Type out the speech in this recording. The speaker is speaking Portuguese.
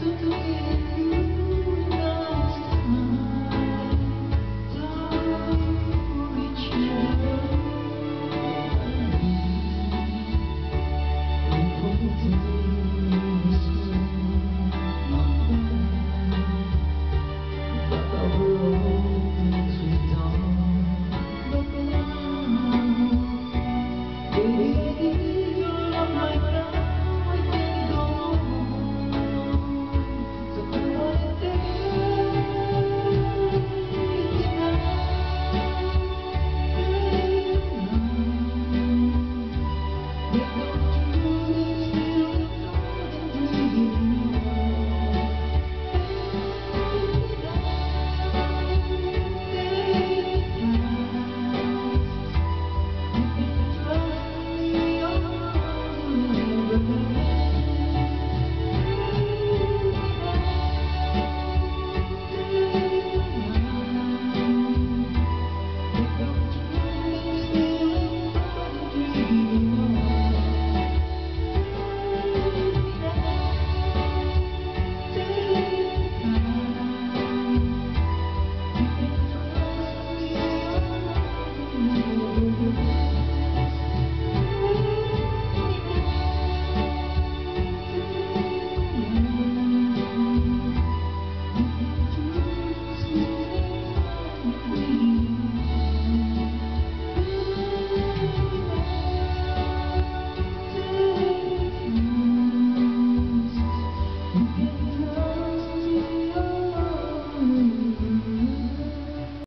tudo bem.